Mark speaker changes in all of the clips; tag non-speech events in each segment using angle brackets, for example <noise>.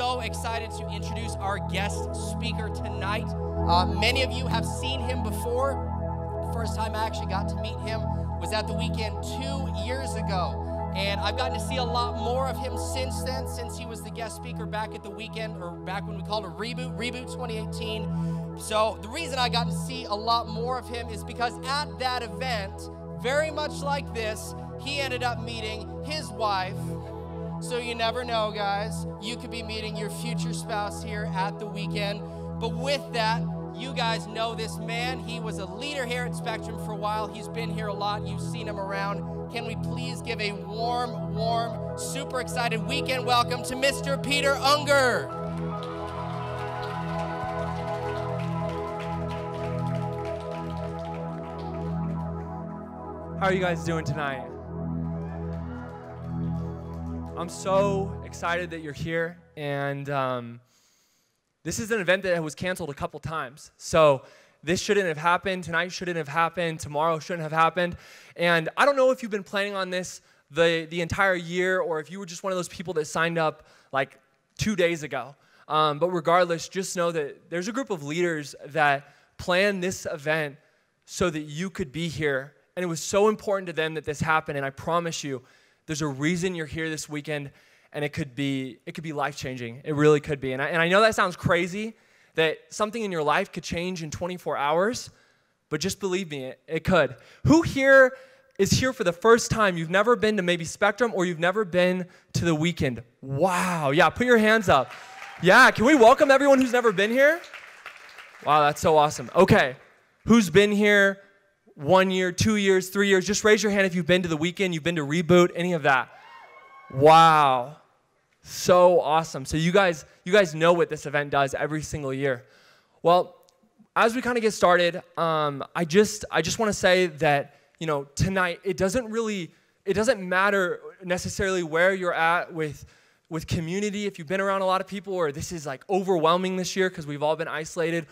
Speaker 1: so excited to introduce our guest speaker tonight. Uh, many of you have seen him before. The first time I actually got to meet him was at the weekend two years ago. And I've gotten to see a lot more of him since then, since he was the guest speaker back at the weekend, or back when we called it Reboot, Reboot 2018. So the reason I got to see a lot more of him is because at that event, very much like this, he ended up meeting his wife. So you never know, guys. You could be meeting your future spouse here at the weekend. But with that, you guys know this man. He was a leader here at Spectrum for a while. He's been here a lot. You've seen him around. Can we please give a warm, warm, super excited weekend welcome to Mr. Peter Unger?
Speaker 2: How are you guys doing tonight? I'm so excited that you're here, and um, this is an event that was canceled a couple times. So this shouldn't have happened. Tonight shouldn't have happened. Tomorrow shouldn't have happened. And I don't know if you've been planning on this the, the entire year or if you were just one of those people that signed up like two days ago. Um, but regardless, just know that there's a group of leaders that planned this event so that you could be here. And it was so important to them that this happened. And I promise you, there's a reason you're here this weekend, and it could be, it could be life changing. It really could be. And I, and I know that sounds crazy that something in your life could change in 24 hours, but just believe me, it, it could. Who here is here for the first time? You've never been to maybe Spectrum or you've never been to the weekend. Wow. Yeah, put your hands up. Yeah, can we welcome everyone who's never been here? Wow, that's so awesome. Okay, who's been here one year, two years, three years? Just raise your hand if you've been to the weekend, you've been to Reboot, any of that. Wow. So awesome. So you guys, you guys know what this event does every single year. Well, as we kind of get started, um, I just I just want to say that you know tonight it doesn't really it doesn't matter necessarily where you're at with with community if you've been around a lot of people or this is like overwhelming this year because we've all been isolated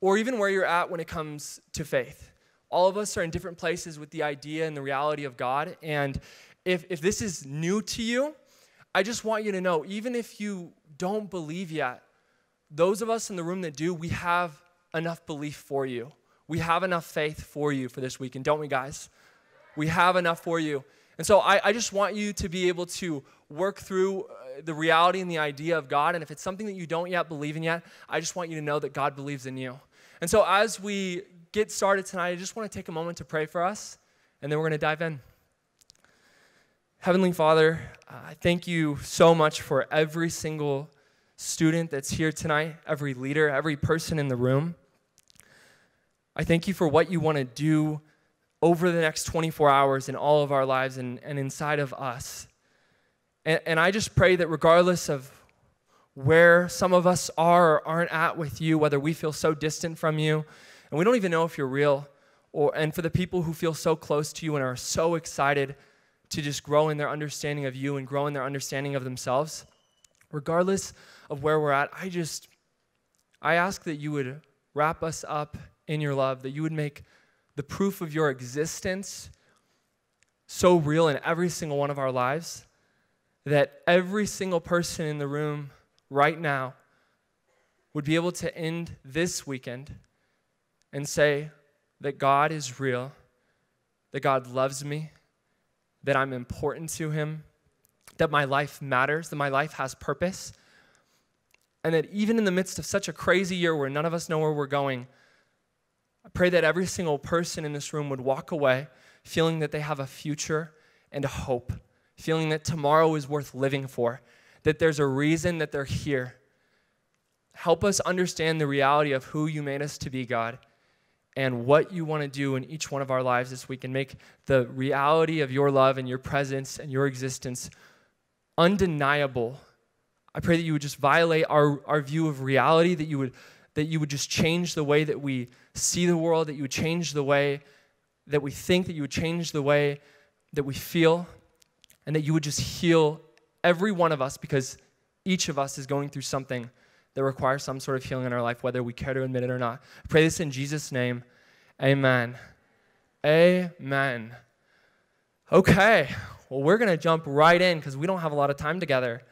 Speaker 2: or even where you're at when it comes to faith all of us are in different places with the idea and the reality of god and if, if this is new to you I just want you to know, even if you don't believe yet, those of us in the room that do, we have enough belief for you. We have enough faith for you for this weekend, don't we, guys? We have enough for you. And so I, I just want you to be able to work through uh, the reality and the idea of God. And if it's something that you don't yet believe in yet, I just want you to know that God believes in you. And so as we get started tonight, I just want to take a moment to pray for us, and then we're going to dive in. Heavenly Father, I thank you so much for every single student that's here tonight, every leader, every person in the room. I thank you for what you want to do over the next 24 hours in all of our lives and, and inside of us. And, and I just pray that regardless of where some of us are or aren't at with you, whether we feel so distant from you, and we don't even know if you're real, or, and for the people who feel so close to you and are so excited to just grow in their understanding of you and grow in their understanding of themselves, regardless of where we're at, I just, I ask that you would wrap us up in your love, that you would make the proof of your existence so real in every single one of our lives that every single person in the room right now would be able to end this weekend and say that God is real, that God loves me, that I'm important to Him, that my life matters, that my life has purpose, and that even in the midst of such a crazy year where none of us know where we're going, I pray that every single person in this room would walk away feeling that they have a future and a hope, feeling that tomorrow is worth living for, that there's a reason that they're here. Help us understand the reality of who you made us to be, God, and what you want to do in each one of our lives this week and make the reality of your love and your presence and your existence undeniable. I pray that you would just violate our, our view of reality, that you would that you would just change the way that we see the world, that you would change the way that we think, that you would change the way that we feel, and that you would just heal every one of us because each of us is going through something that requires some sort of healing in our life, whether we care to admit it or not. I pray this in Jesus' name. Amen. Amen. Okay, well, we're going to jump right in because we don't have a lot of time together.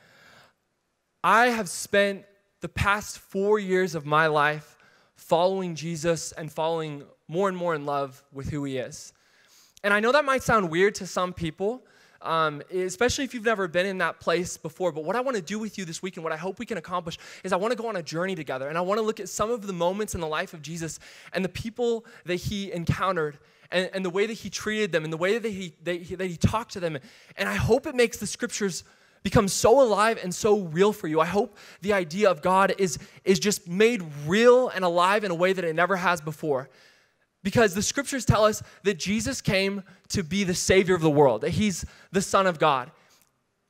Speaker 2: I have spent the past four years of my life following Jesus and falling more and more in love with who he is. And I know that might sound weird to some people, um, especially if you've never been in that place before. But what I want to do with you this week and what I hope we can accomplish is I want to go on a journey together. And I want to look at some of the moments in the life of Jesus and the people that he encountered and, and the way that he treated them and the way that he, that he, that he talked to them. And I hope it makes the scriptures become so alive and so real for you. I hope the idea of God is, is just made real and alive in a way that it never has before. Because the scriptures tell us that Jesus came to be the Savior of the world, that He's the Son of God.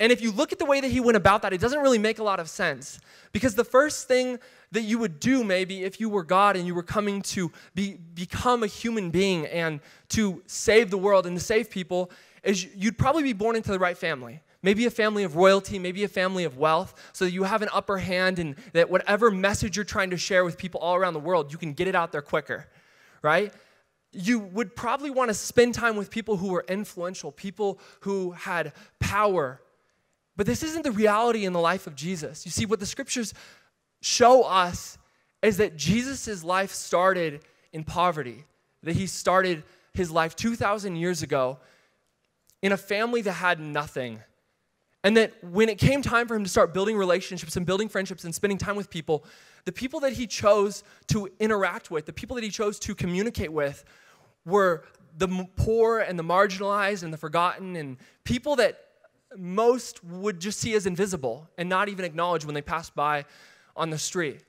Speaker 2: And if you look at the way that He went about that, it doesn't really make a lot of sense. Because the first thing that you would do, maybe, if you were God and you were coming to be, become a human being and to save the world and to save people, is you'd probably be born into the right family maybe a family of royalty, maybe a family of wealth, so that you have an upper hand and that whatever message you're trying to share with people all around the world, you can get it out there quicker, right? You would probably want to spend time with people who were influential, people who had power. But this isn't the reality in the life of Jesus. You see, what the scriptures show us is that Jesus' life started in poverty, that he started his life 2,000 years ago in a family that had nothing and that when it came time for him to start building relationships and building friendships and spending time with people, the people that he chose to interact with, the people that he chose to communicate with, were the poor and the marginalized and the forgotten and people that most would just see as invisible and not even acknowledge when they passed by on the street.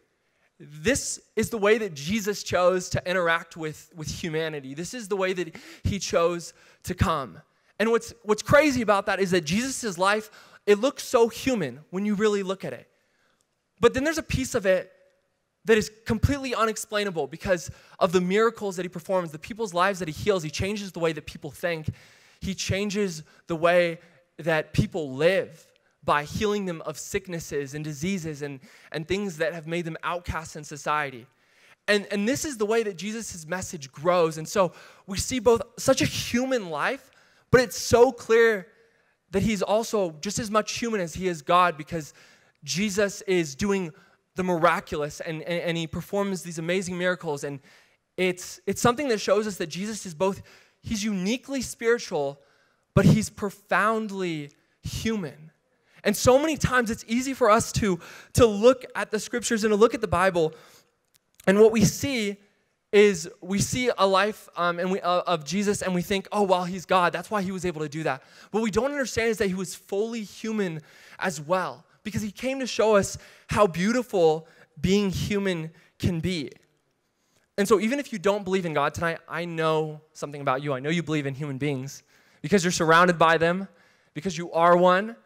Speaker 2: This is the way that Jesus chose to interact with, with humanity. This is the way that he chose to come. And what's, what's crazy about that is that Jesus' life, it looks so human when you really look at it. But then there's a piece of it that is completely unexplainable because of the miracles that he performs, the people's lives that he heals. He changes the way that people think, he changes the way that people live by healing them of sicknesses and diseases and, and things that have made them outcasts in society. And, and this is the way that Jesus' message grows. And so we see both such a human life but it's so clear that he's also just as much human as he is God because Jesus is doing the miraculous and, and, and, he performs these amazing miracles. And it's, it's something that shows us that Jesus is both, he's uniquely spiritual, but he's profoundly human. And so many times it's easy for us to, to look at the scriptures and to look at the Bible, and what we see is we see a life um, and we, uh, of Jesus and we think, oh, well, he's God. That's why he was able to do that. What we don't understand is that he was fully human as well because he came to show us how beautiful being human can be. And so, even if you don't believe in God tonight, I know something about you. I know you believe in human beings because you're surrounded by them, because you are one,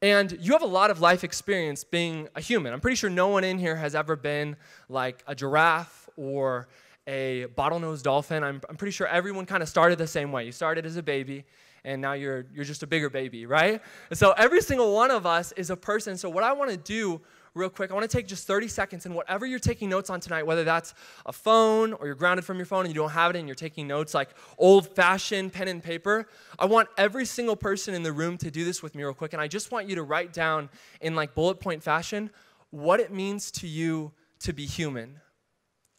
Speaker 2: and you have a lot of life experience being a human. I'm pretty sure no one in here has ever been like a giraffe or a bottlenose dolphin. I'm, I'm pretty sure everyone kind of started the same way. You started as a baby, and now you're, you're just a bigger baby, right? so every single one of us is a person. So, what I want to do real quick, I want to take just 30 seconds, and whatever you're taking notes on tonight, whether that's a phone or you're grounded from your phone and you don't have it and you're taking notes like old fashioned pen and paper, I want every single person in the room to do this with me real quick. And I just want you to write down in like bullet point fashion what it means to you to be human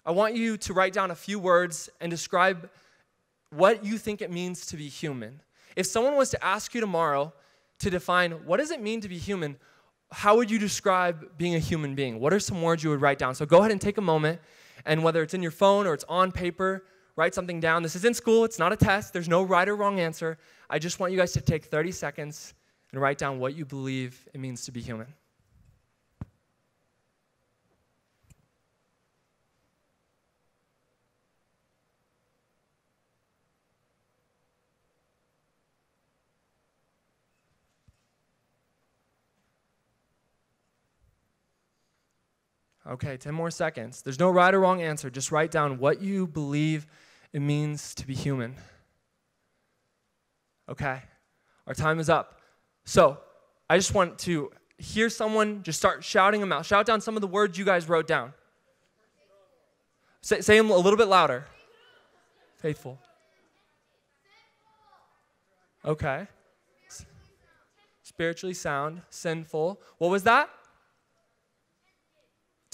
Speaker 2: I want you to write down a few words and describe what you think it means to be human. If someone was to ask you tomorrow to define what does it mean to be human, how would you describe being a human being? What are some words you would write down? So go ahead and take a moment, and whether it's in your phone or it's on paper, write something down. This is in school, it's not a test, there's no right or wrong answer. I just want you guys to take 30 seconds and write down what you believe it means to be human. Okay, 10 more seconds. There's no right or wrong answer. Just write down what you believe it means to be human. Okay, our time is up. So, I just want to hear someone just start shouting them out. Shout down some of the words you guys wrote down. Say, say them a little bit louder. Faithful. Okay. Spiritually sound, sinful. What was that?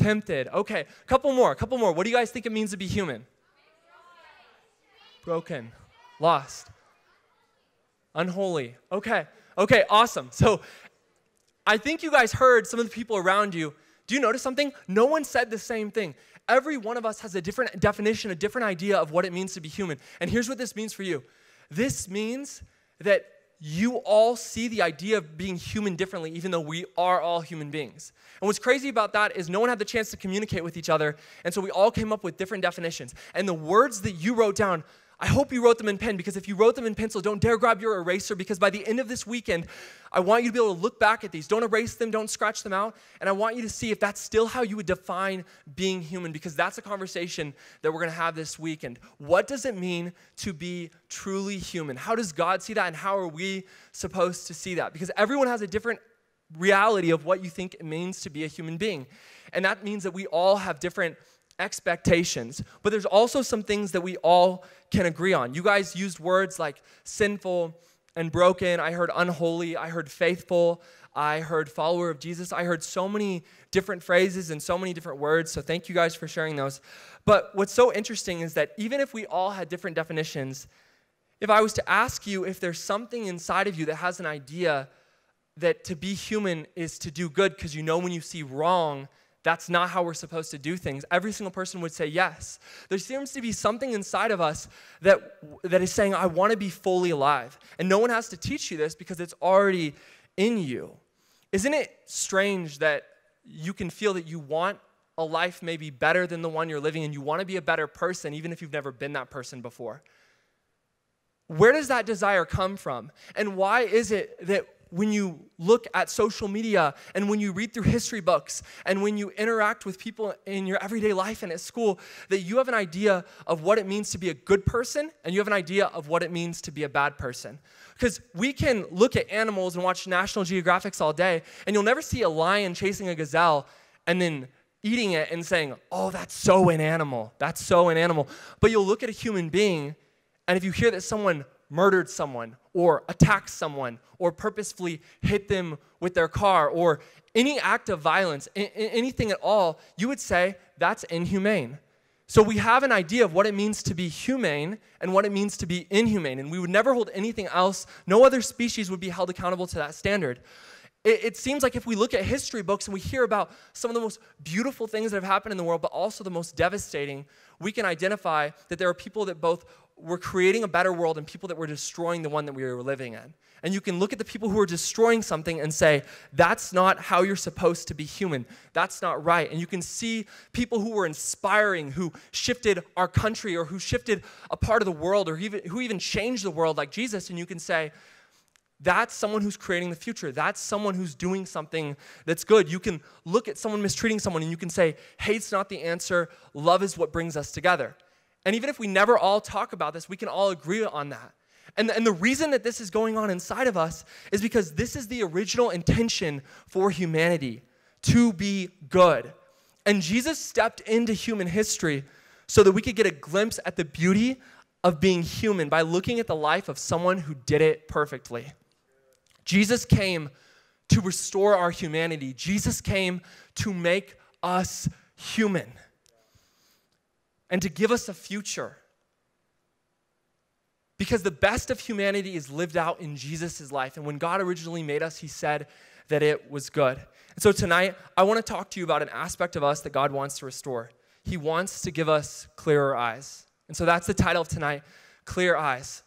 Speaker 2: Tempted. Okay, a couple more, a couple more. What do you guys think it means to be human? Broken, lost, unholy. Okay, okay, awesome. So I think you guys heard some of the people around you. Do you notice something? No one said the same thing. Every one of us has a different definition, a different idea of what it means to be human. And here's what this means for you this means that you all see the idea of being human differently, even though we are all human beings. And what's crazy about that is no one had the chance to communicate with each other, and so we all came up with different definitions. And the words that you wrote down I hope you wrote them in pen because if you wrote them in pencil, don't dare grab your eraser because by the end of this weekend, I want you to be able to look back at these. Don't erase them, don't scratch them out. And I want you to see if that's still how you would define being human because that's a conversation that we're going to have this weekend. What does it mean to be truly human? How does God see that and how are we supposed to see that? Because everyone has a different reality of what you think it means to be a human being. And that means that we all have different expectations, but there's also some things that we all can agree on. You guys used words like sinful and broken. I heard unholy. I heard faithful. I heard follower of Jesus. I heard so many different phrases and so many different words. So thank you guys for sharing those. But what's so interesting is that even if we all had different definitions, if I was to ask you if there's something inside of you that has an idea that to be human is to do good because you know when you see wrong, that's not how we're supposed to do things. Every single person would say yes. There seems to be something inside of us that, that is saying, I want to be fully alive. And no one has to teach you this because it's already in you. Isn't it strange that you can feel that you want a life maybe better than the one you're living and you want to be a better person even if you've never been that person before? Where does that desire come from? And why is it that when you look at social media and when you read through history books and when you interact with people in your everyday life and at school, that you have an idea of what it means to be a good person and you have an idea of what it means to be a bad person. Because we can look at animals and watch National Geographics all day, and you'll never see a lion chasing a gazelle and then eating it and saying, Oh, that's so an animal. That's so an animal. But you'll look at a human being, and if you hear that someone murdered someone or attacked someone or purposefully hit them with their car or any act of violence, anything at all, you would say that's inhumane. So we have an idea of what it means to be humane and what it means to be inhumane, and we would never hold anything else, no other species would be held accountable to that standard. It, it, seems like if we look at history books and we hear about some of the most beautiful things that have happened in the world, but also the most devastating, we can identify that there are people that both were creating a better world and people that were destroying the one that we were living in. And you can look at the people who are destroying something and say, that's not how you're supposed to be human. That's not right. And you can see people who were inspiring, who shifted our country or who shifted a part of the world or even, who even changed the world, like Jesus. And you can say, that's someone who's creating the future. That's someone who's doing something that's good. You can look at someone mistreating someone and you can say, hate's not the answer, love is what brings us together. And even if we never all talk about this, we can all agree on that. And, and the reason that this is going on inside of us is because this is the original intention for humanity to be good. And Jesus stepped into human history so that we could get a glimpse at the beauty of being human by looking at the life of someone who did it perfectly. Jesus came to restore our humanity, Jesus came to make us human and to give us a future. Because the best of humanity is lived out in Jesus' life. And when God originally made us, He said that it was good. And so tonight, I want to talk to you about an aspect of us that God wants to restore. He wants to give us clearer eyes. And so that's the title of tonight Clear Eyes.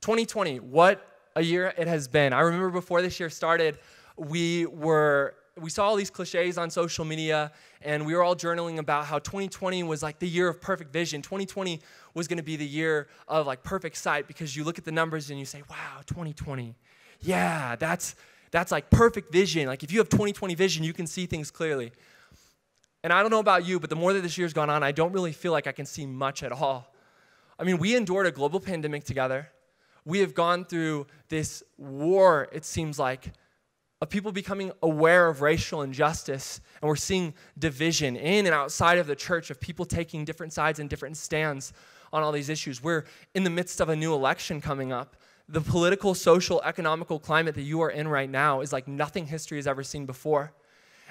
Speaker 2: 2020, what a year it has been. I remember before this year started, we were we saw all these cliches on social media and we were all journaling about how 2020 was like the year of perfect vision. 2020 was going to be the year of like perfect sight because you look at the numbers and you say wow 2020 yeah that's that's like perfect vision. Like if you have 2020 vision you can see things clearly. And i don't know about you but the more that this year's gone on i don't really feel like i can see much at all. I mean we endured a global pandemic together. We have gone through this war it seems like of people becoming aware of racial injustice. And we're seeing division in and outside of the church of people taking different sides and different stands on all these issues. We're in the midst of a new election coming up. The political, social, economical climate that you are in right now is like nothing history has ever seen before.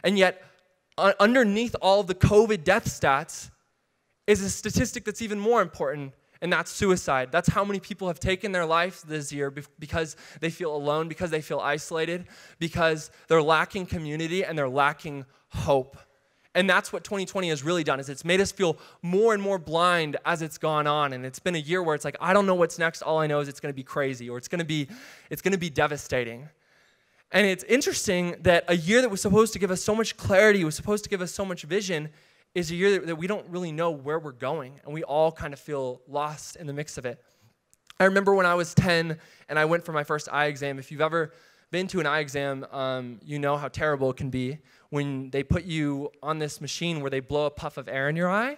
Speaker 2: And yet, underneath all of the COVID death stats is a statistic that's even more important, and that's suicide. That's how many people have taken their lives this year because they feel alone, because they feel isolated, because they're lacking community and they're lacking hope. And that's what 2020 has really done is it's made us feel more and more blind as it's gone on and it's been a year where it's like I don't know what's next all I know is it's going to be crazy or it's going to be it's going to be devastating. And it's interesting that a year that was supposed to give us so much clarity, was supposed to give us so much vision, is a year that, we don't really know where we're going and we all kind of feel lost in the mix of it. I remember when I was 10 and I went for my first eye exam. If you've ever been to an eye exam, um, you know how terrible it can be when they put you on this machine where they blow a puff of air in your eye.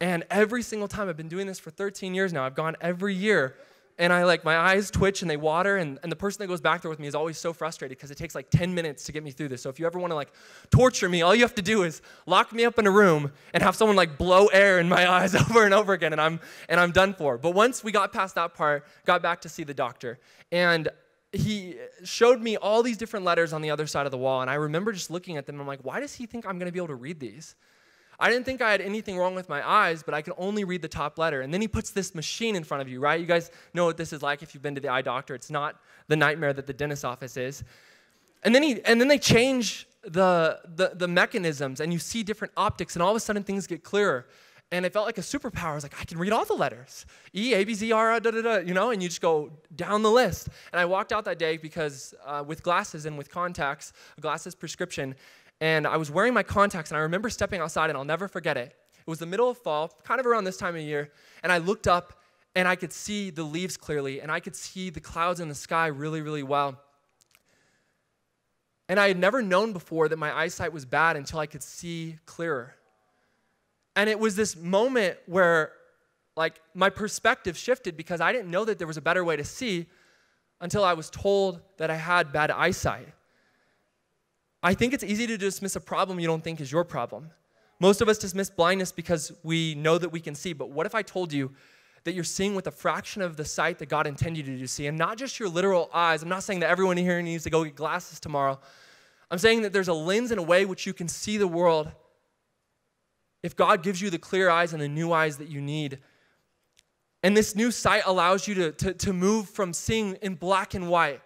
Speaker 2: And every single time, I've been doing this for 13 years now, I've gone every year and I like my eyes twitch and they water and, and the person that goes back there with me is always so frustrated because it takes like 10 minutes to get me through this. So if you ever want to like torture me, all you have to do is lock me up in a room and have someone like blow air in my <laughs> eyes over and over again and I'm and I'm done for. But once we got past that part, got back to see the doctor and he showed me all these different letters on the other side of the wall, and I remember just looking at them. I'm like, why does he think I'm going to be able to read these? I didn't think I had anything wrong with my eyes, but I could only read the top letter. And then he puts this machine in front of you, right? You guys know what this is like if you've been to the eye doctor. It's not the nightmare that the dentist's office is. And then he and then they change the, the the mechanisms and you see different optics and all of a sudden things get clearer and it felt like a superpower. I was like, I can read all the letters E, A, B, Z, R, da, da, da, you know, and you just go down the list. And I walked out that day because uh, with glasses and with contacts, glasses prescription, and I was wearing my contacts, and I remember stepping outside, and I'll never forget it. It was the middle of fall, kind of around this time of year, and I looked up and I could see the leaves clearly, and I could see the clouds in the sky really, really well. And I had never known before that my eyesight was bad until I could see clearer. And it was this moment where, like, my perspective shifted because I didn't know that there was a better way to see until I was told that I had bad eyesight. I think it's easy to dismiss a problem you don't think is your problem. Most of us dismiss blindness because we know that we can see, but what if I told you that you're seeing with a fraction of the sight that God intended you to see, and not just your literal eyes? I'm not saying that everyone here needs to go get glasses tomorrow. I'm saying that there's a lens and a way which you can see the world if God gives you the clear eyes and the new eyes that you need. And this new sight allows you to, to, to move from seeing in black and white,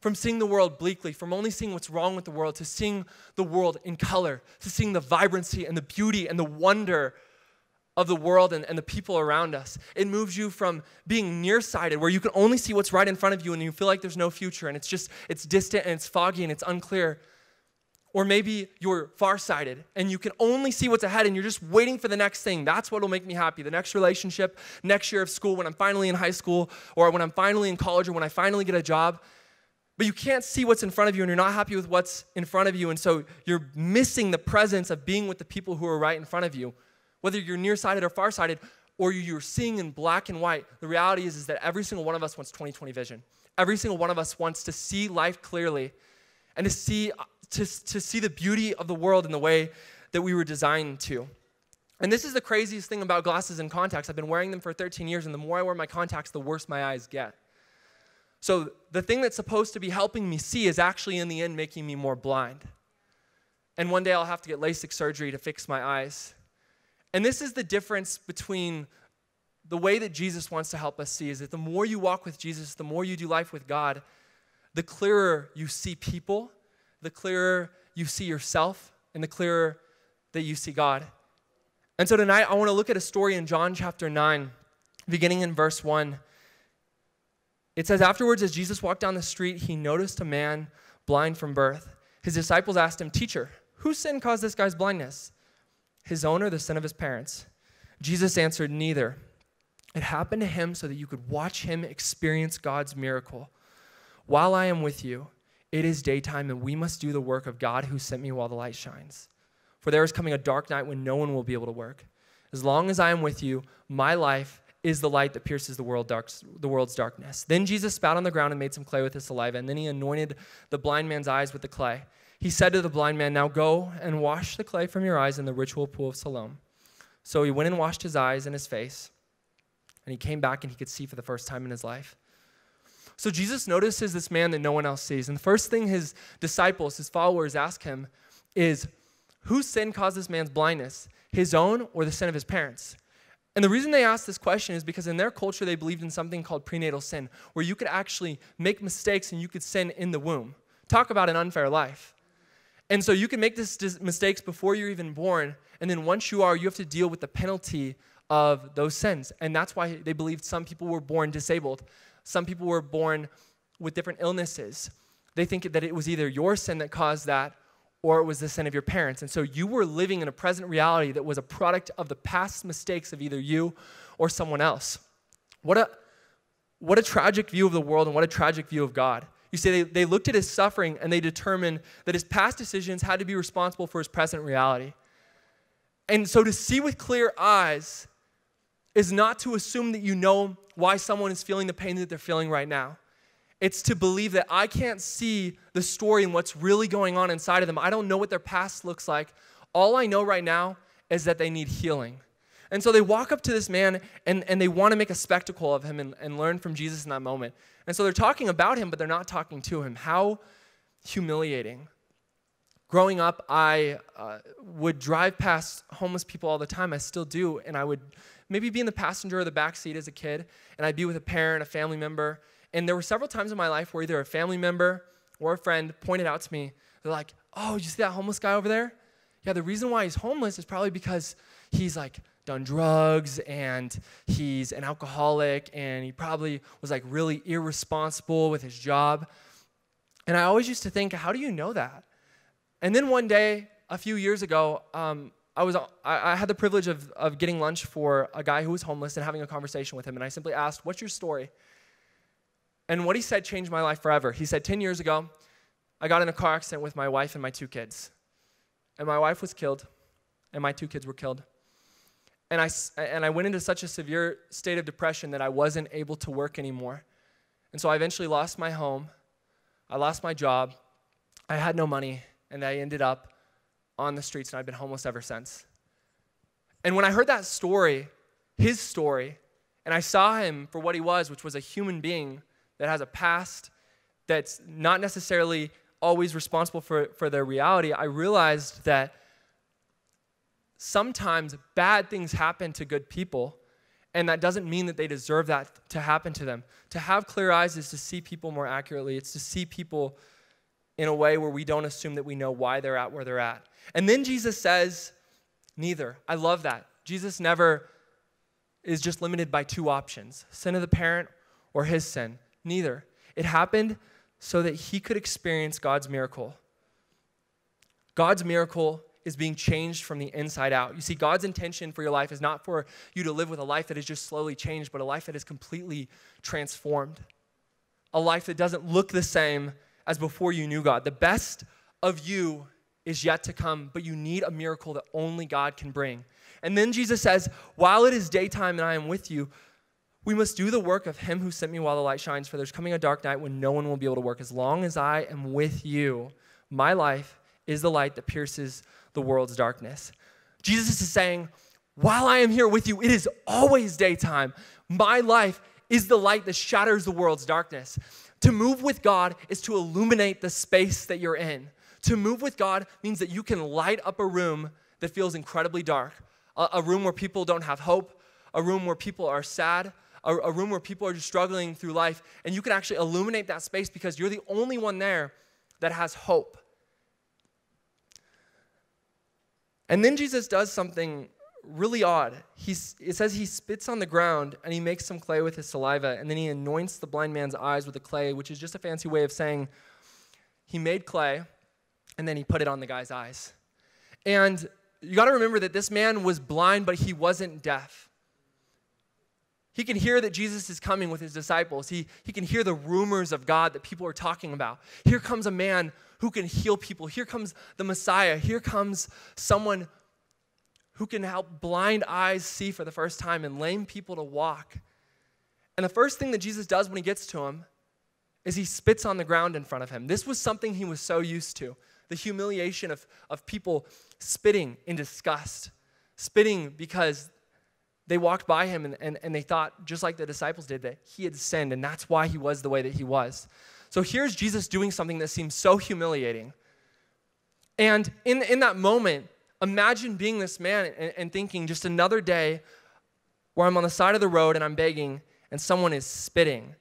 Speaker 2: from seeing the world bleakly, from only seeing what's wrong with the world, to seeing the world in color, to seeing the vibrancy and the beauty and the wonder of the world and, and the people around us. It moves you from being nearsighted, where you can only see what's right in front of you and you feel like there's no future and it's just, it's distant and it's foggy and it's unclear, or maybe you're farsighted and you can only see what's ahead and you're just waiting for the next thing. That's what will make me happy. The next relationship, next year of school, when I'm finally in high school, or when I'm finally in college, or when I finally get a job. But you can't see what's in front of you and you're not happy with what's in front of you. And so you're missing the presence of being with the people who are right in front of you. Whether you're nearsighted or farsighted, or you're seeing in black and white, the reality is, is that every single one of us wants 2020 vision. Every single one of us wants to see life clearly and to see to, to see the beauty of the world in the way that we were designed to. And this is the craziest thing about glasses and contacts. I've been wearing them for 13 years, and the more I wear my contacts, the worse my eyes get. So the thing that's supposed to be helping me see is actually, in the end, making me more blind. And one day I'll have to get LASIK surgery to fix my eyes. And this is the difference between the way that Jesus wants to help us see is that the more you walk with Jesus, the more you do life with God, the clearer you see people the clearer you see yourself and the clearer that you see God. And so tonight, I want to look at a story in John chapter 9, beginning in verse 1. It says, Afterwards, as Jesus walked down the street, he noticed a man blind from birth. His disciples asked him, Teacher, whose sin caused this guy's blindness? His own or the sin of his parents? Jesus answered, Neither. It happened to him so that you could watch him experience God's miracle. While I am with you, it is daytime, and we must do the work of God who sent me while the light shines. For there is coming a dark night when no one will be able to work. As long as I am with you, my life is the light that pierces the, world dark, the world's darkness. Then Jesus spat on the ground and made some clay with his saliva, and then he anointed the blind man's eyes with the clay. He said to the blind man, Now go and wash the clay from your eyes in the ritual pool of Siloam. So he went and washed his eyes and his face, and he came back and he could see for the first time in his life. So Jesus notices this man that no one else sees. And the first thing his disciples, his followers, ask him is, Whose sin caused this man's blindness? His own or the sin of his parents? And the reason they asked this question is because in their culture, they believed in something called prenatal sin, where you could actually make mistakes and you could sin in the womb. Talk about an unfair life. And so you can make these mistakes before you're even born, and then once you are, you have to deal with the penalty of those sins. And that's why they believed some people were born disabled, some people were born with different illnesses. They think that it was either your sin that caused that or it was the sin of your parents. And so you were living in a present reality that was a product of the past mistakes of either you or someone else. What a, what a tragic view of the world and what a tragic view of God. You see, they, they looked at his suffering and they determined that his past decisions had to be responsible for his present reality. And so to see with clear eyes is not to assume that you know why someone is feeling the pain that they're feeling right now. It's to believe that I can't see the story and what's really going on inside of them. I don't know what their past looks like. All I know right now is that they need healing. And so they walk up to this man and, and they want to make a spectacle of him and, and learn from Jesus in that moment. And so they're talking about him, but they're not talking to him. How humiliating. Growing up, I uh, would drive past homeless people all the time. I still do. And I would maybe be in the passenger or the back seat as a kid, and I'd be with a parent, a family member, and there were several times in my life where either a family member or a friend pointed out to me, they're like, oh, you see that homeless guy over there? Yeah, the reason why he's homeless is probably because he's like done drugs and he's an alcoholic and he probably was like really irresponsible with his job. And I always used to think, how do you know that? And then one day, a few years ago, um, I, was, I, I had the privilege of, of getting lunch for a guy who was homeless and having a conversation with him. And I simply asked, What's your story? And what he said changed my life forever. He said, 10 years ago, I got in a car accident with my wife and my two kids. And my wife was killed, and my two kids were killed. And I, and I went into such a severe state of depression that I wasn't able to work anymore. And so I eventually lost my home. I lost my job. I had no money, and I ended up on the streets, and I've been homeless ever since. And when I heard that story, his story, and I saw him for what he was, which was a human being that has a past that's not necessarily always responsible for, for their reality, I realized that sometimes bad things happen to good people, and that doesn't mean that they deserve that to happen to them. To have clear eyes is to see people more accurately, it's to see people in a way where we don't assume that we know why they're at where they're at. And then Jesus says, neither. I love that. Jesus never is just limited by two options sin of the parent or his sin. Neither. It happened so that he could experience God's miracle. God's miracle is being changed from the inside out. You see, God's intention for your life is not for you to live with a life that is just slowly changed, but a life that is completely transformed. A life that doesn't look the same as before you knew God. The best of you is yet to come, but you need a miracle that only God can bring. And then Jesus says, While it is daytime and I am with you, we must do the work of him who sent me while the light shines, for there's coming a dark night when no one will be able to work. As long as I am with you, my life is the light that pierces the world's darkness. Jesus is saying, While I am here with you, it is always daytime. My life is the light that shatters the world's darkness. To move with God is to illuminate the space that you're in. To move with God means that you can light up a room that feels incredibly dark, a, a room where people don't have hope, a room where people are sad, a, a room where people are just struggling through life, and you can actually illuminate that space because you're the only one there that has hope. And then Jesus does something really odd. He's, it says he spits on the ground and he makes some clay with his saliva, and then he anoints the blind man's eyes with the clay, which is just a fancy way of saying he made clay and then he put it on the guy's eyes. And you got to remember that this man was blind, but he wasn't deaf. He can hear that Jesus is coming with his disciples. He, he can hear the rumors of God that people are talking about. Here comes a man who can heal people. Here comes the Messiah. Here comes someone who can help blind eyes see for the first time and lame people to walk. And the first thing that Jesus does when he gets to him is he spits on the ground in front of him. This was something he was so used to the humiliation of, of people spitting in disgust, spitting because they walked by him and, and, and they thought, just like the disciples did, that he had sinned, and that's why he was the way that he was. So here's Jesus doing something that seems so humiliating. And in, in that moment, imagine being this man and, and thinking just another day where I'm on the side of the road and I'm begging and someone is spitting.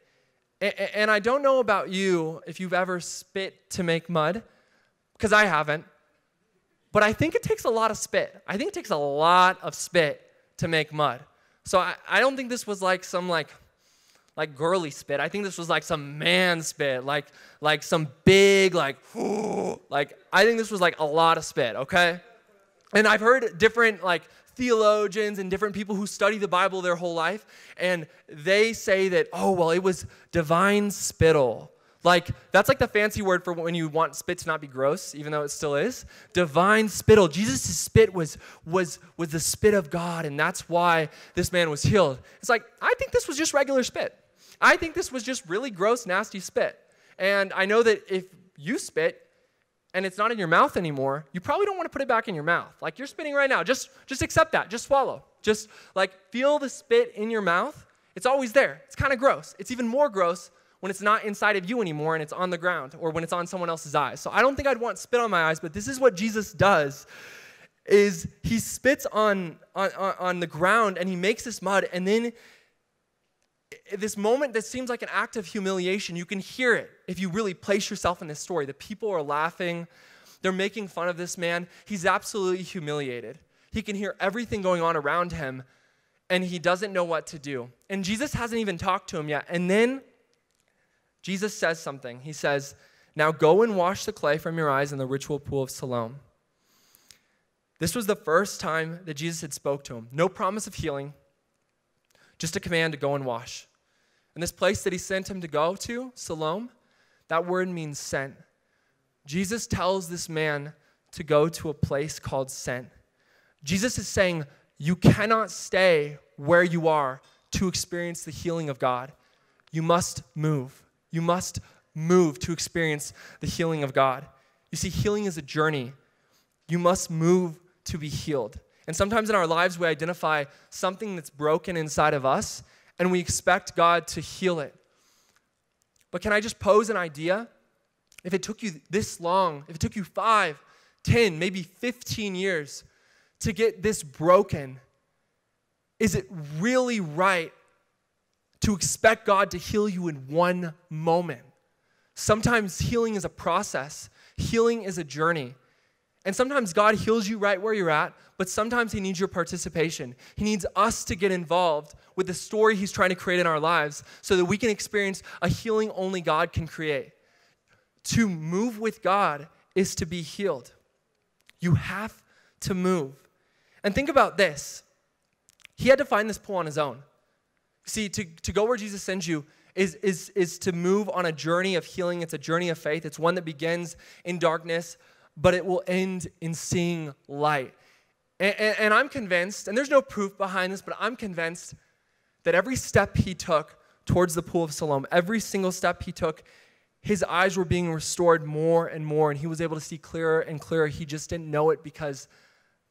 Speaker 2: And, and I don't know about you if you've ever spit to make mud, because I haven't. But I think it takes a lot of spit. I think it takes a lot of spit to make mud. So I, I don't think this was like some like like girly spit. I think this was like some man spit, like like some big like <gasps> like I think this was like a lot of spit, okay? And I've heard different like theologians and different people who study the Bible their whole life, and they say that, oh, well, it was divine spittle. Like, that's like the fancy word for when you want spit to not be gross, even though it still is. Divine spittle. Jesus' spit was, was, was the spit of God, and that's why this man was healed. It's like, I think this was just regular spit. I think this was just really gross, nasty spit. And I know that if you spit and it's not in your mouth anymore, you probably don't want to put it back in your mouth. Like you're spitting right now. Just, just accept that. Just swallow. Just like feel the spit in your mouth. It's always there. It's kind of gross. It's even more gross when it's not inside of you anymore and it's on the ground or when it's on someone else's eyes. So I don't think I'd want spit on my eyes, but this is what Jesus does is he spits on, on, on the ground and he makes this mud and then this moment that seems like an act of humiliation, you can hear it if you really place yourself in this story. The people are laughing, they're making fun of this man. He's absolutely humiliated. He can hear everything going on around him, and he doesn't know what to do. And Jesus hasn't even talked to him yet. And then Jesus says something. He says, Now go and wash the clay from your eyes in the ritual pool of Siloam. This was the first time that Jesus had spoke to him. No promise of healing, just a command to go and wash. And this place that he sent him to go to, Siloam, that word means sent. Jesus tells this man to go to a place called sent. Jesus is saying, You cannot stay where you are to experience the healing of God. You must move. You must move to experience the healing of God. You see, healing is a journey. You must move to be healed. And sometimes in our lives, we identify something that's broken inside of us and we expect God to heal it. But can I just pose an idea? If it took you this long, if it took you five, ten, maybe 15 years to get this broken, is it really right to expect God to heal you in one moment? Sometimes healing is a process, healing is a journey. And sometimes God heals you right where you're at, but sometimes He needs your participation. He needs us to get involved with the story He's trying to create in our lives so that we can experience a healing only God can create. To move with God is to be healed. You have to move. And think about this He had to find this pool on his own. See, to, to go where Jesus sends you, is, is, is to move on a journey of healing. It's a journey of faith. It's one that begins in darkness, but it will end in seeing light. And, and, and, I'm convinced, and there's no proof behind this, but I'm convinced that every step he took towards the pool of Siloam, every single step he took, his eyes were being restored more and more, and he was able to see clearer and clearer. He just didn't know it because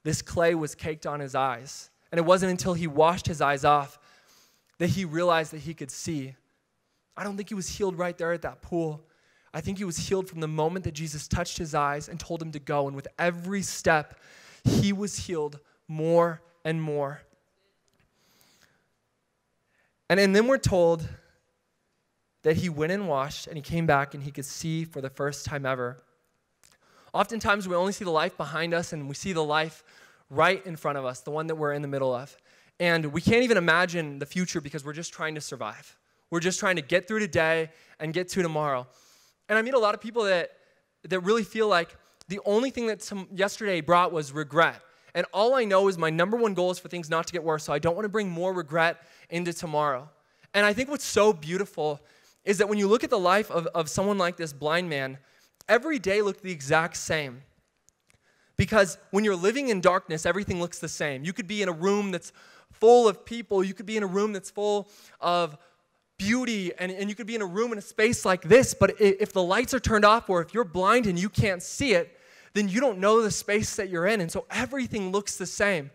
Speaker 2: this clay was caked on his eyes. And it wasn't until he washed his eyes off that he realized that he could see. I don't think he was healed right there at that pool. I think he was healed from the moment that Jesus touched his eyes and told him to go. And with every step, he was healed more and more. And, and then we're told that he went and washed and he came back and he could see for the first time ever. Oftentimes, we only see the life behind us and we see the life right in front of us, the one that we're in the middle of. And we can't even imagine the future because we're just trying to survive. We're just trying to get through today and get to tomorrow. And I meet a lot of people that, that really feel like the only thing that some, yesterday brought was regret. And all I know is my number one goal is for things not to get worse. So I don't want to bring more regret into tomorrow. And I think what's so beautiful is that when you look at the life of, of someone like this blind man, every day looked the exact same. Because when you're living in darkness, everything looks the same. You could be in a room that's full of people, you could be in a room that's full of beauty and, and you could be in a room in a space like this, but if the lights are turned off or if you're blind and you can't see it, then you don't know the space that you're in. And so everything looks the same.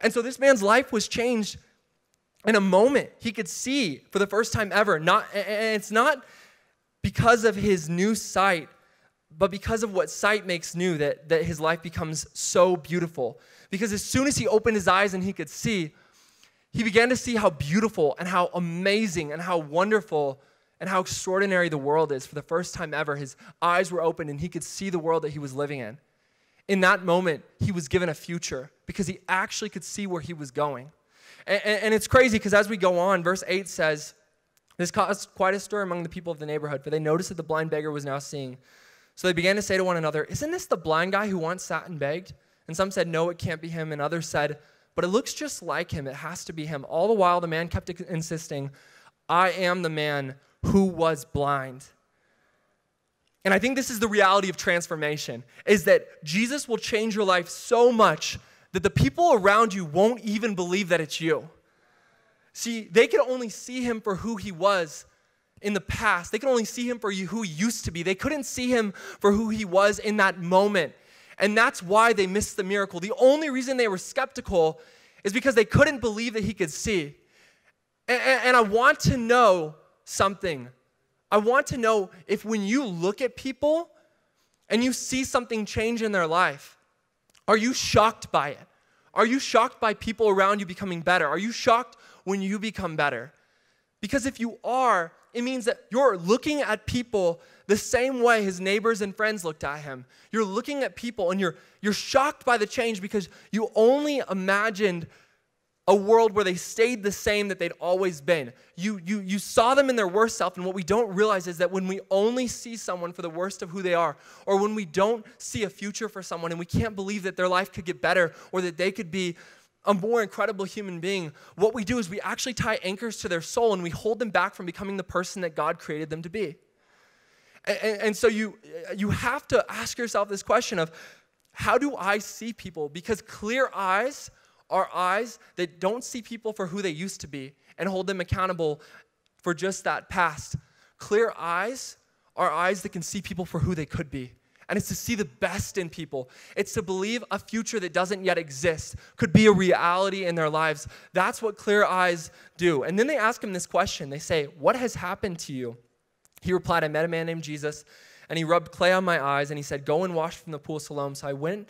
Speaker 2: And so this man's life was changed in a moment. He could see for the first time ever. Not, and it's not because of his new sight, but because of what sight makes new, that, that his life becomes so beautiful. Because as soon as he opened his eyes and he could see, he began to see how beautiful and how amazing and how wonderful and how extraordinary the world is. For the first time ever, his eyes were opened and he could see the world that he was living in. In that moment, he was given a future because he actually could see where he was going. And, and it's crazy because as we go on, verse 8 says, This caused quite a stir among the people of the neighborhood, for they noticed that the blind beggar was now seeing. So they began to say to one another, Isn't this the blind guy who once sat and begged? And some said, No, it can't be him. And others said, But it looks just like him. It has to be him. All the while, the man kept insisting, I am the man who was blind. And I think this is the reality of transformation is that Jesus will change your life so much that the people around you won't even believe that it's you. See, they could only see him for who he was in the past. They could only see him for who he used to be. They couldn't see him for who he was in that moment. And that's why they missed the miracle. The only reason they were skeptical is because they couldn't believe that he could see. And, and I want to know something. I want to know if when you look at people and you see something change in their life, are you shocked by it? Are you shocked by people around you becoming better? Are you shocked when you become better? Because if you are, it means that you're looking at people the same way his neighbors and friends looked at him. You're looking at people and you're, you're shocked by the change because you only imagined a world where they stayed the same that they'd always been. You, you, you saw them in their worst self, and what we don't realize is that when we only see someone for the worst of who they are, or when we don't see a future for someone and we can't believe that their life could get better or that they could be a more incredible human being, what we do is we actually tie anchors to their soul and we hold them back from becoming the person that God created them to be. And, and, so you, you have to ask yourself this question of how do I see people? Because clear eyes are eyes that don't see people for who they used to be and hold them accountable for just that past. Clear eyes are eyes that can see people for who they could be and it's to see the best in people. It's to believe a future that doesn't yet exist could be a reality in their lives. That's what clear eyes do. And then they ask him this question They say, What has happened to you? He replied, I met a man named Jesus, and he rubbed clay on my eyes, and he said, Go and wash from the pool of Siloam. So I went.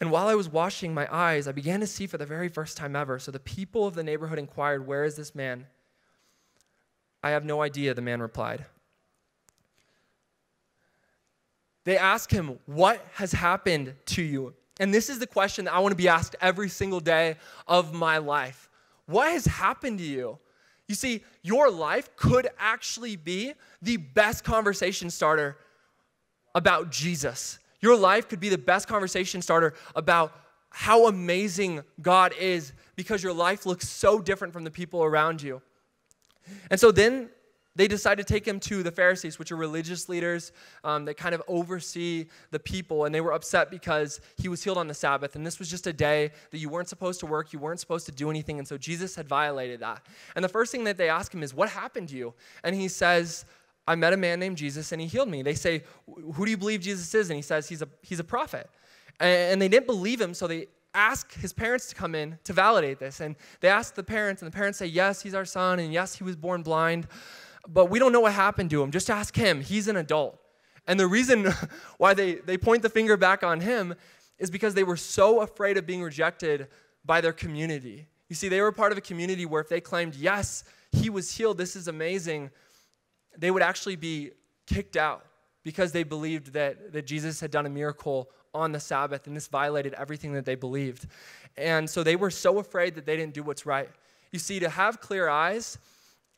Speaker 2: And while I was washing my eyes, I began to see for the very first time ever. So the people of the neighborhood inquired, Where is this man? I have no idea, the man replied. They ask him, What has happened to you? And this is the question that I want to be asked every single day of my life. What has happened to you? You see, your life could actually be the best conversation starter about Jesus. Your life could be the best conversation starter about how amazing God is because your life looks so different from the people around you. And so then they decide to take him to the Pharisees, which are religious leaders um, that kind of oversee the people. And they were upset because he was healed on the Sabbath. And this was just a day that you weren't supposed to work, you weren't supposed to do anything. And so Jesus had violated that. And the first thing that they ask him is, What happened to you? And he says, I met a man named Jesus and he healed me. They say, Who do you believe Jesus is? And he says, He's a, he's a prophet. And they didn't believe him, so they ask his parents to come in to validate this. And they ask the parents, and the parents say, Yes, he's our son, and yes, he was born blind but we don't know what happened to him. Just ask him. He's an adult. And the reason <laughs> why they, they point the finger back on him is because they were so afraid of being rejected by their community. You see, they were part of a community where if they claimed, yes, he was healed, this is amazing, they would actually be kicked out because they believed that, that Jesus had done a miracle on the Sabbath, and this violated everything that they believed. And so they were so afraid that they didn't do what's right. You see, to have clear eyes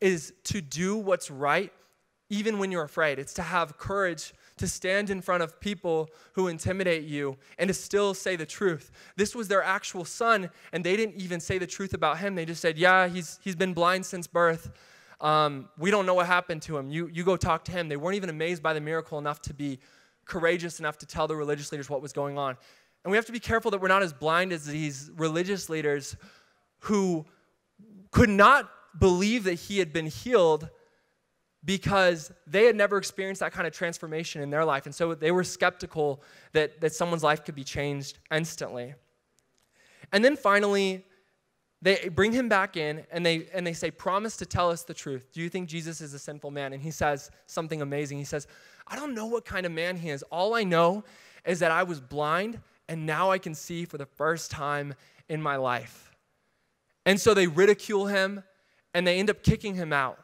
Speaker 2: is to do what's right even when you're afraid. It's to have courage to stand in front of people who intimidate you and to still say the truth. This was their actual son, and they didn't even say the truth about him. They just said, Yeah, he's, he's been blind since birth. Um, we don't know what happened to him. You, you go talk to him. They weren't even amazed by the miracle enough to be courageous enough to tell the religious leaders what was going on. And we have to be careful that we're not as blind as these religious leaders who could not believe that he had been healed because they had never experienced that kind of transformation in their life. And so they were skeptical that, that someone's life could be changed instantly. And then finally, they bring him back in and they, and they say, Promise to tell us the truth. Do you think Jesus is a sinful man? And he says something amazing. He says, I don't know what kind of man he is. All I know is that I was blind and now I can see for the first time in my life. And so they ridicule him and they end up kicking him out.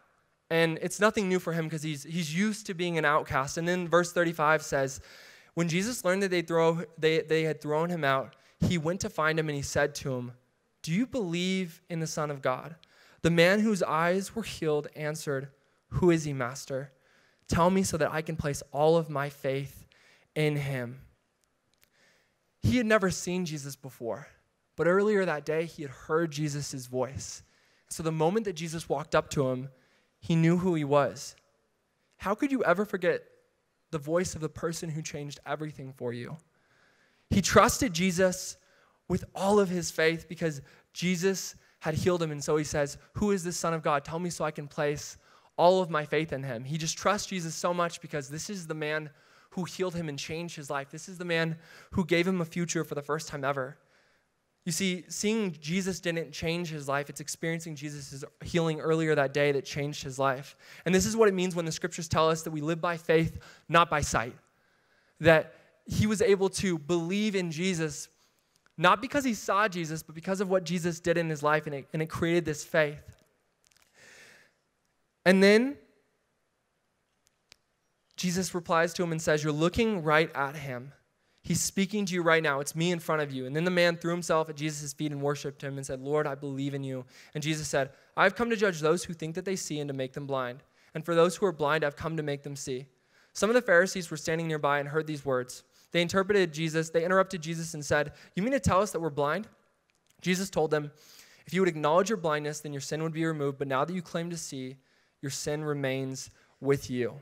Speaker 2: And it's nothing new for him because he's, he's used to being an outcast. And then verse 35 says, When Jesus learned that they, throw, they, they had thrown him out, he went to find him and he said to him, Do you believe in the Son of God? The man whose eyes were healed answered, Who is he, Master? Tell me so that I can place all of my faith in him. He had never seen Jesus before, but earlier that day he had heard Jesus' voice. So the moment that Jesus walked up to him, he knew who he was. How could you ever forget the voice of the person who changed everything for you? He trusted Jesus with all of his faith because Jesus had healed him. And so he says, Who is this Son of God? Tell me so I can place all of my faith in him. He just trusts Jesus so much because this is the man who healed him and changed his life. This is the man who gave him a future for the first time ever. You see, seeing Jesus didn't change his life. It's experiencing Jesus' healing earlier that day that changed his life. And this is what it means when the scriptures tell us that we live by faith, not by sight. That he was able to believe in Jesus, not because he saw Jesus, but because of what Jesus did in his life, and it, and it created this faith. And then Jesus replies to him and says, You're looking right at him. He's speaking to you right now. It's me in front of you. And then the man threw himself at Jesus' feet and worshiped him and said, Lord, I believe in you. And Jesus said, I've come to judge those who think that they see and to make them blind. And for those who are blind, I've come to make them see. Some of the Pharisees were standing nearby and heard these words. They interpreted Jesus, they interrupted Jesus and said, You mean to tell us that we're blind? Jesus told them, If you would acknowledge your blindness, then your sin would be removed. But now that you claim to see, your sin remains with you.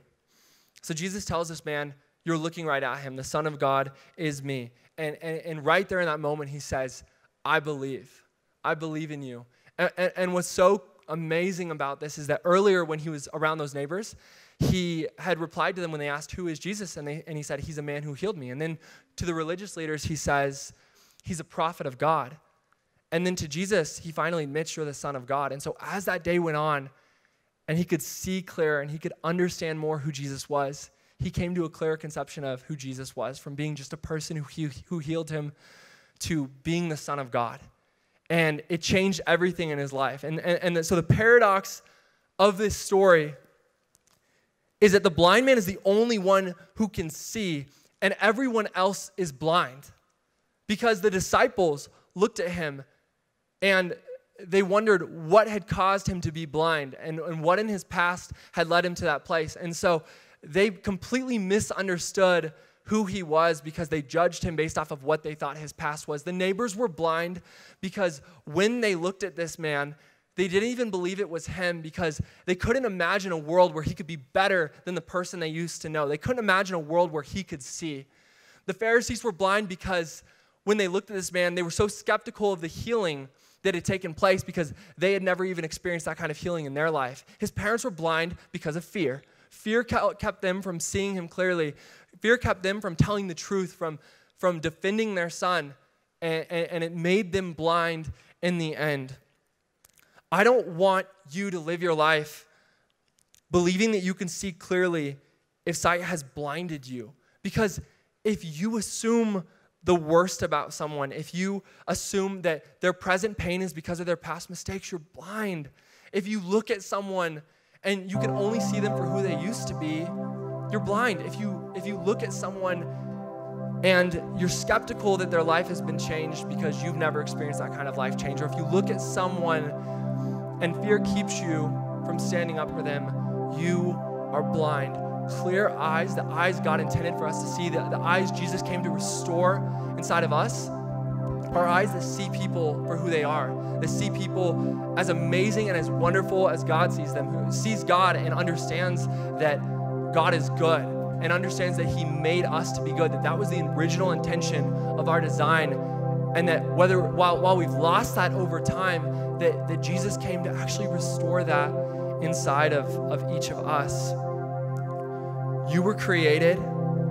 Speaker 2: So Jesus tells this man, you're looking right at him. The Son of God is me. And, and, and right there in that moment, he says, I believe. I believe in you. And, and, and what's so amazing about this is that earlier when he was around those neighbors, he had replied to them when they asked, Who is Jesus? And, they, and he said, He's a man who healed me. And then to the religious leaders, he says, He's a prophet of God. And then to Jesus, he finally admits, You're the Son of God. And so as that day went on, and he could see clearer and he could understand more who Jesus was, he came to a clear conception of who Jesus was, from being just a person who, he, who healed him to being the Son of God. And it changed everything in his life. And, and, and so the paradox of this story is that the blind man is the only one who can see, and everyone else is blind. Because the disciples looked at him and they wondered what had caused him to be blind and, and what in his past had led him to that place. And so they completely misunderstood who he was because they judged him based off of what they thought his past was. The neighbors were blind because when they looked at this man, they didn't even believe it was him because they couldn't imagine a world where he could be better than the person they used to know. They couldn't imagine a world where he could see. The Pharisees were blind because when they looked at this man, they were so skeptical of the healing that had taken place because they had never even experienced that kind of healing in their life. His parents were blind because of fear. Fear kept them from seeing him clearly. Fear kept them from telling the truth, from, from defending their son, and, and, and it made them blind in the end. I don't want you to live your life believing that you can see clearly if sight has blinded you. Because if you assume the worst about someone, if you assume that their present pain is because of their past mistakes, you're blind. If you look at someone and you can only see them for who they used to be, you're blind. If you if you look at someone and you're skeptical that their life has been changed because you've never experienced that kind of life change, or if you look at someone and fear keeps you from standing up for them, you are blind. Clear eyes, the eyes God intended for us to see, the, the eyes Jesus came to restore inside of us, are eyes that see people for who they are, that see people as amazing and as wonderful as God sees them, who sees God and understands that God is good and understands that He made us to be good, that that was the original intention of our design, and that whether while, while we've lost that over time, that, that Jesus came to actually restore that inside of, of each of us. You were created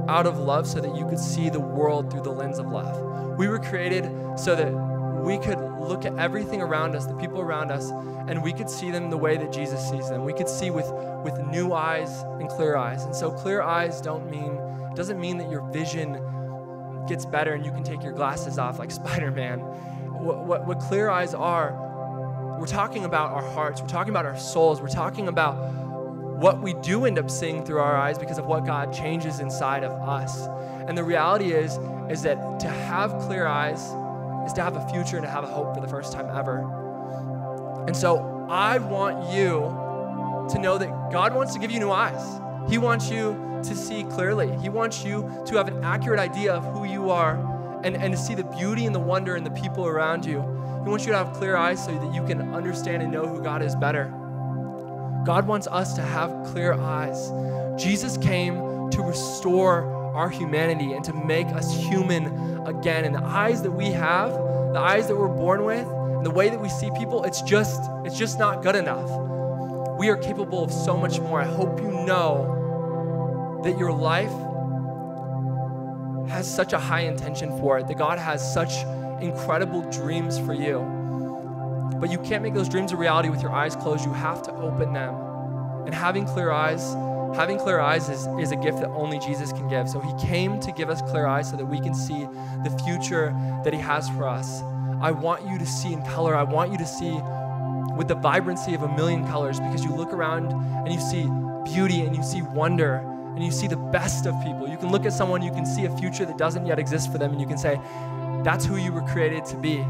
Speaker 2: out of love so that you could see the world through the lens of love. We were created so that we could look at everything around us, the people around us, and we could see them the way that Jesus sees them. We could see with, with new eyes and clear eyes. And so clear eyes don't mean, doesn't mean that your vision gets better and you can take your glasses off like <laughs> Spider-Man. What, what, what clear eyes are, we're talking about our hearts, we're talking about our souls, we're talking about what we do end up seeing through our eyes because of what God changes inside of us. And the reality is, is that to have clear eyes is to have a future and to have a hope for the first time ever. And so I want you to know that God wants to give you new eyes. He wants you to see clearly. He wants you to have an accurate idea of who you are and, and to see the beauty and the wonder in the people around you. He wants you to have clear eyes so that you can understand and know who God is better. God wants us to have clear eyes. Jesus came to restore our humanity and to make us human again. And the eyes that we have, the eyes that we're born with, and the way that we see people, it's just it's just not good enough. We are capable of so much more. I hope you know that your life has such a high intention for it, that God has such incredible dreams for you. But you can't make those dreams a reality with your eyes closed. You have to open them. And having clear eyes, having clear eyes is, is a gift that only Jesus can give. So he came to give us clear eyes so that we can see the future that he has for us. I want you to see in color. I want you to see with the vibrancy of a million colors because you look around and you see beauty and you see wonder and you see the best of people. You can look at someone, you can see a future that doesn't yet exist for them, and you can say, That's who you were created to be.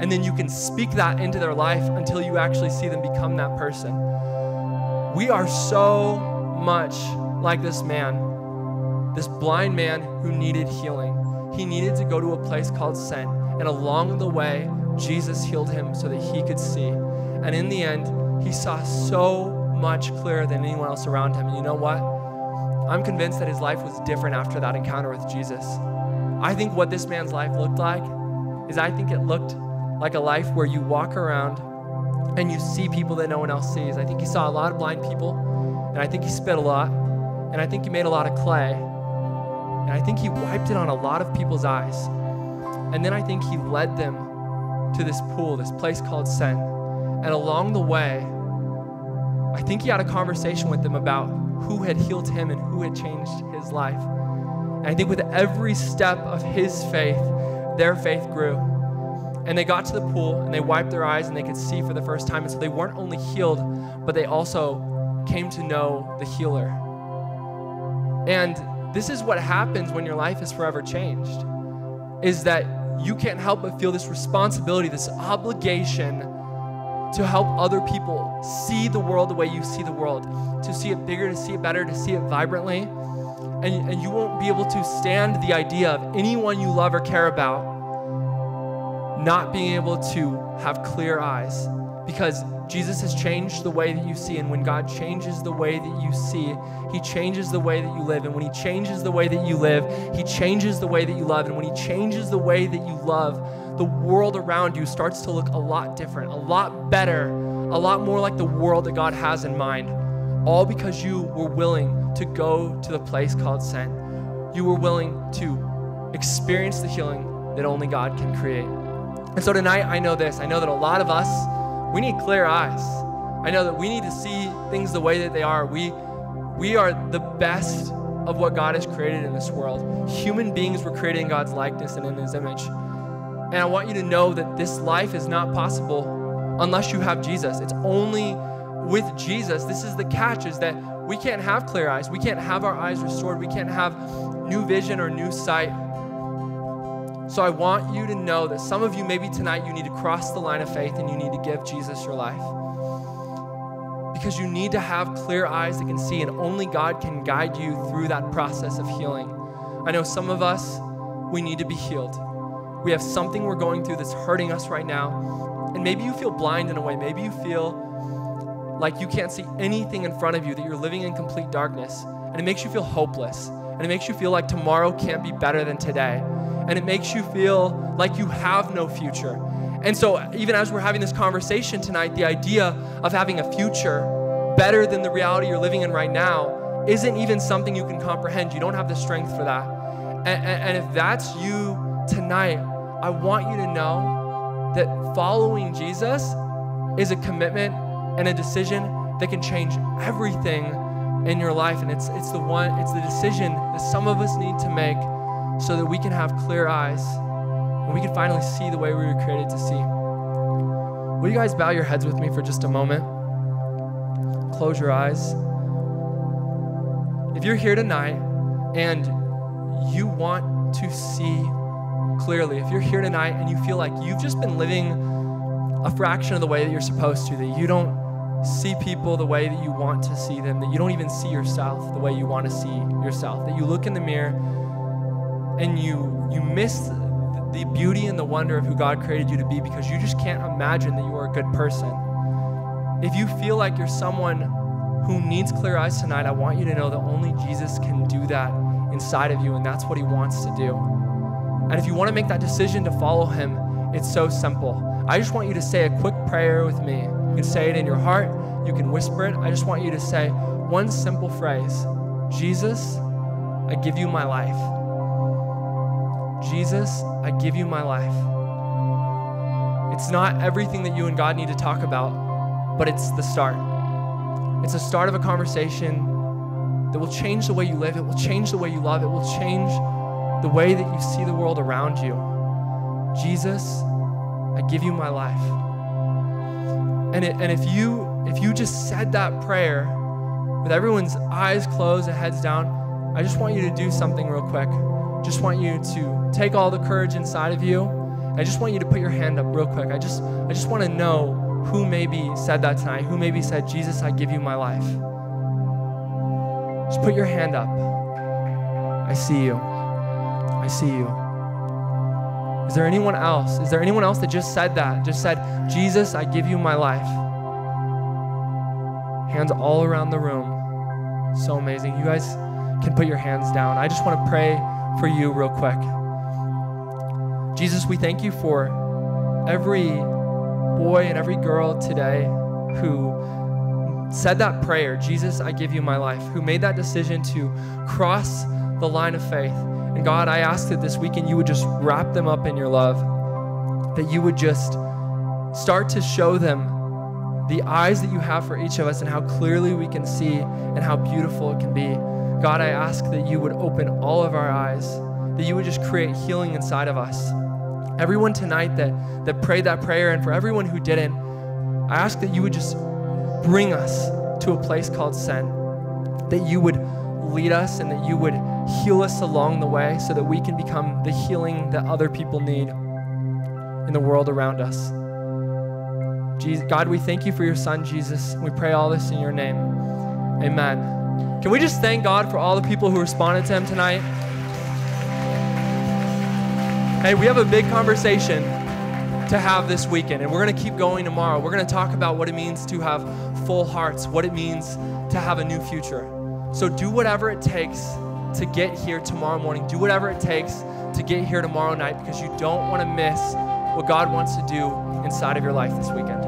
Speaker 2: And then you can speak that into their life until you actually see them become that person. We are so much like this man, this blind man who needed healing. He needed to go to a place called Sent. And along the way, Jesus healed him so that he could see. And in the end, he saw so much clearer than anyone else around him. And you know what? I'm convinced that his life was different after that encounter with Jesus. I think what this man's life looked like is I think it looked like a life where you walk around and you see people that no one else sees. I think he saw a lot of blind people, and I think he spit a lot, and I think he made a lot of clay, and I think he wiped it on a lot of people's eyes. And then I think he led them to this pool, this place called Sent. And along the way, I think he had a conversation with them about who had healed him and who had changed his life. And I think with every step of his faith, their faith grew. And they got to the pool and they wiped their eyes and they could see for the first time. And so they weren't only healed, but they also came to know the healer. And this is what happens when your life is forever changed is that you can't help but feel this responsibility, this obligation to help other people see the world the way you see the world, to see it bigger, to see it better, to see it vibrantly. And, and you won't be able to stand the idea of anyone you love or care about not being able to have clear eyes because Jesus has changed the way that you see. And when God changes the way that you see, He changes the way that you live. And when He changes the way that you live, He changes the way that you love. And when He changes the way that you love, the world around you starts to look a lot different, a lot better, a lot more like the world that God has in mind. All because you were willing to go to the place called Sent. You were willing to experience the healing that only God can create. And so tonight, I know this. I know that a lot of us, we need clear eyes. I know that we need to see things the way that they are. We, we are the best of what God has created in this world. Human beings were created in God's likeness and in His image. And I want you to know that this life is not possible unless you have Jesus. It's only with Jesus. This is the catch is that we can't have clear eyes. We can't have our eyes restored. We can't have new vision or new sight so I want you to know that some of you, maybe tonight, you need to cross the line of faith and you need to give Jesus your life. Because you need to have clear eyes that can see, and only God can guide you through that process of healing. I know some of us, we need to be healed. We have something we're going through that's hurting us right now. And maybe you feel blind in a way. Maybe you feel like you can't see anything in front of you, that you're living in complete darkness. And it makes you feel hopeless. And it makes you feel like tomorrow can't be better than today and it makes you feel like you have no future. And so, even as we're having this conversation tonight, the idea of having a future better than the reality you're living in right now isn't even something you can comprehend. You don't have the strength for that. And, and, and if that's you tonight, I want you to know that following Jesus is a commitment and a decision that can change everything in your life. And it's, it's the one, it's the decision that some of us need to make so that we can have clear eyes and we can finally see the way we were created to see. Will you guys bow your heads with me for just a moment? Close your eyes. If you're here tonight and you want to see clearly, if you're here tonight and you feel like you've just been living a fraction of the way that you're supposed to, that you don't see people the way that you want to see them, that you don't even see yourself the way you want to see yourself, that you look in the mirror and you you miss the beauty and the wonder of who God created you to be because you just can't imagine that you are a good person. If you feel like you're someone who needs clear eyes tonight, I want you to know that only Jesus can do that inside of you, and that's what He wants to do. And if you want to make that decision to follow Him, it's so simple. I just want you to say a quick prayer with me. You can say it in your heart, you can whisper it. I just want you to say one simple phrase Jesus, I give you my life. Jesus, I give you my life. It's not everything that you and God need to talk about, but it's the start. It's the start of a conversation that will change the way you live, it will change the way you love, it will change the way that you see the world around you. Jesus, I give you my life. And, it, and if you if you just said that prayer with everyone's eyes closed and heads down, I just want you to do something real quick. Just want you to take all the courage inside of you. I just want you to put your hand up real quick. I just I just want to know who maybe said that tonight, who maybe said, Jesus, I give you my life. Just put your hand up. I see you. I see you. Is there anyone else? Is there anyone else that just said that? Just said, Jesus, I give you my life. Hands all around the room. So amazing. You guys can put your hands down. I just want to pray for you real quick. Jesus, we thank you for every boy and every girl today who said that prayer, Jesus, I give you my life, who made that decision to cross the line of faith. And God, I ask that this weekend you would just wrap them up in your love, that you would just start to show them the eyes that you have for each of us and how clearly we can see and how beautiful it can be. God, I ask that you would open all of our eyes, that you would just create healing inside of us. Everyone tonight that, that prayed that prayer, and for everyone who didn't, I ask that you would just bring us to a place called Sent, that you would lead us and that you would heal us along the way so that we can become the healing that other people need in the world around us. Jesus, God, we thank you for your son, Jesus. We pray all this in your name. Amen. Can we just thank God for all the people who responded to him tonight? Hey, we have a big conversation to have this weekend, and we're going to keep going tomorrow. We're going to talk about what it means to have full hearts, what it means to have a new future. So do whatever it takes to get here tomorrow morning. Do whatever it takes to get here tomorrow night because you don't want to miss what God wants to do inside of your life this weekend.